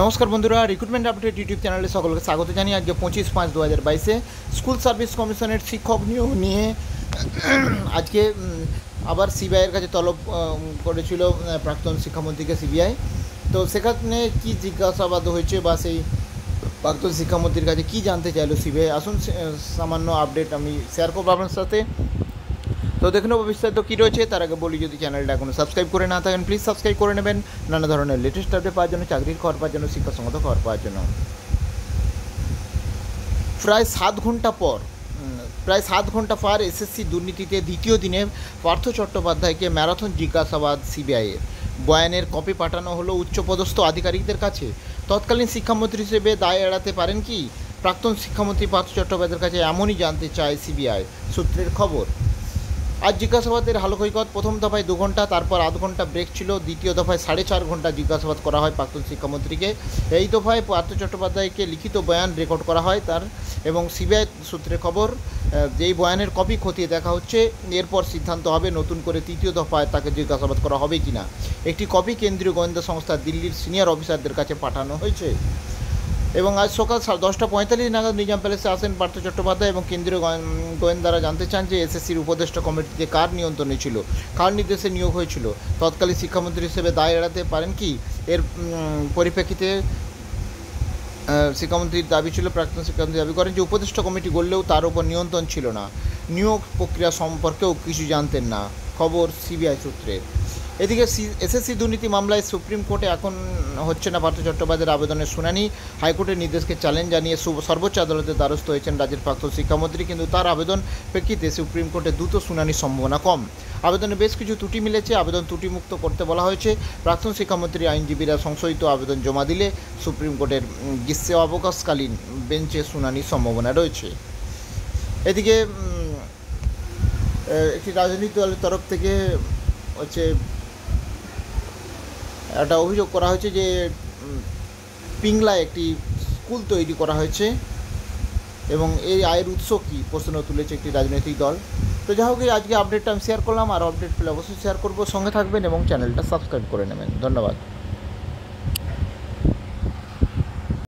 নমস্কার বন্ধুরা recruitment update YouTube চ্যানেলে সকলকে স্বাগত জানিয়ে আজকে পঁচিশ পাঁচ দু হাজার বাইশে স্কুল সার্ভিস কমিশনের শিক্ষক নিয়োগ নিয়ে আজকে আবার সিবিআইয়ের কাছে তলব করেছিল প্রাক্তন শিক্ষামন্ত্রীকে সিবিআই তো সেখানে কি জিজ্ঞাসাবাদ হয়েছে বা সেই প্রাক্তন শিক্ষামন্ত্রীর কাছে কি জানতে চাইলো সিবিআই আসুন সামান্য আপডেট আমি শেয়ার করব আপনার সাথে। তো দেখে নেব বিস্তারিত কী রয়েছে, তার আগে বলি, যদি চ্যানেলটা এখনও সাবস্ক্রাইব করে না থাকেন প্লিজ সাবস্ক্রাইব করে নেবেন। নানা ধরনের লেটেস্ট আপডেট পাওয়ার জন্য, চাকরির খবর পাওয়ার জন্য শিক্ষাসঙ্গত খবর পাওয়ার জন্য। প্রায় সাত ঘণ্টা পর প্রায় সাত ঘণ্টা পর এসএসসি দুর্নীতিতে দ্বিতীয় দিনে পার্থ চট্টোপাধ্যায়কে ম্যারাথন জিজ্ঞাসাবাদ সিবিআইয়ের বয়ানের কপি পাঠানো হলো উচ্চপদস্থ আধিকারিকদের কাছে। তৎকালীন শিক্ষামন্ত্রী হিসেবে দায় এড়াতে পারেন কি? প্রাক্তন শিক্ষামন্ত্রী পার্থ চট্টোপাধ্যায়ের কাছে এমনই জানতে চায় সিবিআই সূত্রের খবর। আজ জিজ্ঞাসাবাদের হালো কৈকত প্রথম দফায় দু ঘণ্টা তারপর আধ ঘণ্টা ব্রেক ছিল। দ্বিতীয় দফায় সাড়ে চার ঘণ্টা জিজ্ঞাসাবাদ করা হয় প্রাক্তন শিক্ষামন্ত্রীকে। এই দফায় পার্থ চট্টোপাধ্যায়কে লিখিত বয়ান রেকর্ড করা হয় তার এবং সিবিআই সূত্রে খবর যেই বয়ানের কপি খতিয়ে দেখা হচ্ছে, এরপর সিদ্ধান্ত হবে নতুন করে তৃতীয় দফায় তাকে জিজ্ঞাসাবাদ করা হবে কি না একটি কপি কেন্দ্রীয় গোয়েন্দা সংস্থা দিল্লির সিনিয়র অফিসারদের কাছে পাঠানো হয়েছে। এবং আজ সকাল দশটা পঁয়তাল্লিশ নাগাদ নিজাম প্যালেসে আসেন পার্থ চট্টোপাধ্যায় এবং কেন্দ্রীয় গোয়েন- গোয়েন্দারা জানতে চান যে এসএসসির উপদেষ্টা কমিটিতে কার নিয়ন্ত্রণে ছিল, কার নির্দেশে নিয়োগ হয়েছিল। তৎকালীন শিক্ষামন্ত্রী হিসেবে দায় এড়াতে পারেন কি? এর পরিপ্রেক্ষিতে শিক্ষামন্ত্রীর দাবি ছিল, প্রাক্তন শিক্ষামন্ত্রী দাবি করেন যে উপদেষ্টা কমিটি গড়লেও তার উপর নিয়ন্ত্রণ ছিল না। নিয়োগ প্রক্রিয়া সম্পর্কেও কিছু জানতেন না। খবর সিবিআই সূত্রের এদিকে এসএসসি দুর্নীতি মামলায় সুপ্রিম কোর্টে এখন হচ্ছে না পার্থ চট্টোপাধ্যায়ের আবেদনের শুনানি। হাইকোর্টের নির্দেশকে চ্যালেঞ্জ জানিয়ে সর্বোচ্চ আদালতের দ্বারস্থ হয়েছেন রাজ্যের প্রাক্তন শিক্ষামন্ত্রী। কিন্তু তার আবেদন প্রেক্ষিতে সুপ্রিম কোর্টে দ্রুত শুনানির সম্ভাবনা কম। আবেদনে বেশ কিছু ত্রুটি মিলেছে। আবেদন ত্রুটিমুক্ত করতে বলা হয়েছে। প্রাক্তন শিক্ষামন্ত্রী, আইনজীবীরা সংশোধিত আবেদন জমা দিলে সুপ্রিম কোর্টের গ্রীষ্মে অবকাশকালীন বেঞ্চে শুনানির সম্ভাবনা রয়েছে। এদিকে একটি রাজনৈতিক দলের তরফ থেকে হচ্ছে একটা অভিযোগ করা হয়েছে যে পিংলায় একটি স্কুল তৈরি করা হয়েছে এবং এই আয়ের উৎস কী? প্রশ্ন তুলেছে একটি রাজনৈতিক দল। তো যাই হোক আজকে আপডেটটা আমি শেয়ার করলাম। আর আপডেট পেলে অবশ্যই শেয়ার করব। সঙ্গে থাকবেন এবং চ্যানেলটা সাবস্ক্রাইব করে নেবেন। ধন্যবাদ।